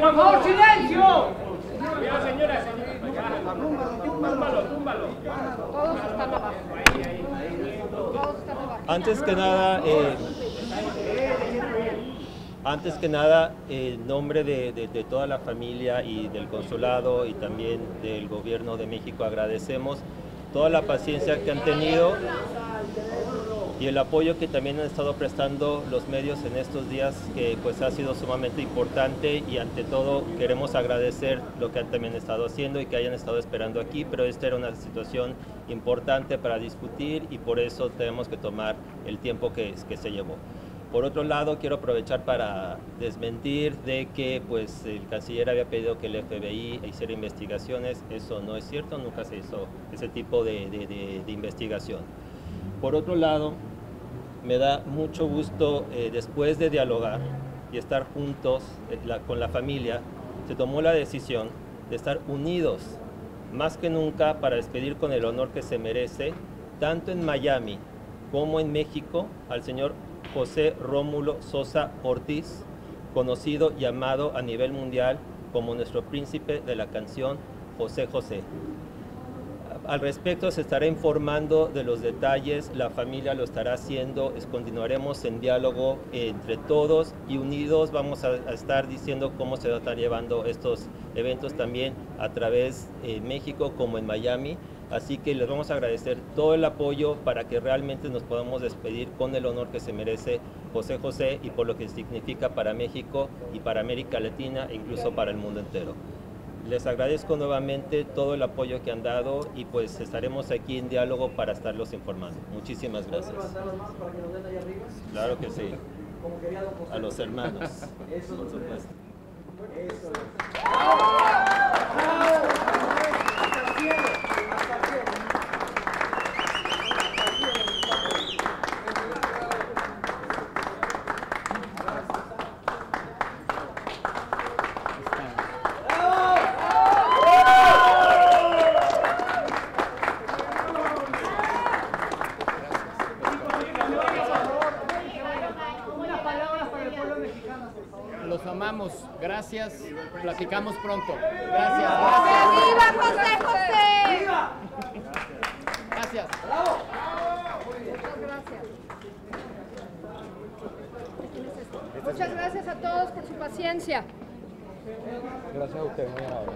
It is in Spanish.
favor, silencio! señora, túmbalo, túmbalo. Todos están abajo. Antes que nada, eh, antes que nada, en nombre de- de toda la familia y del consulado y también del gobierno de México agradecemos toda la paciencia que han tenido y el apoyo que también han estado prestando los medios en estos días que pues ha sido sumamente importante y ante todo queremos agradecer lo que han también estado haciendo y que hayan estado esperando aquí, pero esta era una situación importante para discutir y por eso tenemos que tomar el tiempo que, que se llevó. Por otro lado, quiero aprovechar para desmentir de que pues, el canciller había pedido que el FBI hiciera investigaciones. Eso no es cierto, nunca se hizo ese tipo de- de- de- de investigación. Por otro lado, me da mucho gusto, eh, después de dialogar y estar juntos eh, con la familia, se tomó la decisión de estar unidos más que nunca para despedir con el honor que se merece, tanto en Miami como en México, al señor José Rómulo Sosa Ortiz, conocido y amado a nivel mundial como nuestro príncipe de la canción José José. Al respecto se estará informando de los detalles, la familia lo estará haciendo, continuaremos en diálogo entre todos y unidos vamos a, estar diciendo cómo se estar llevando estos eventos también a través de México como en Miami. Así que les vamos a agradecer todo el apoyo para que realmente nos podamos despedir con el honor que se merece José José y por lo que significa para México y para América Latina e incluso para el mundo entero. Les agradezco nuevamente todo el apoyo que han dado y pues estaremos aquí en diálogo para estarlos informando. Muchísimas gracias. levantar las manos para que nos den ahí arriba? Claro que sí. A los hermanos. Eso Por es. supuesto. Eso es. ¡Bravo! Hasta el cielo, hasta el cielo. Unas palabras para el pueblo mexicano, por favor. Los amamos. Gracias. Platicamos pronto. Gracias. Gracias. ¡Viva José José! Gracias. Muchas gracias. Muchas gracias a todos por su paciencia. Gracias a usted, muy amable.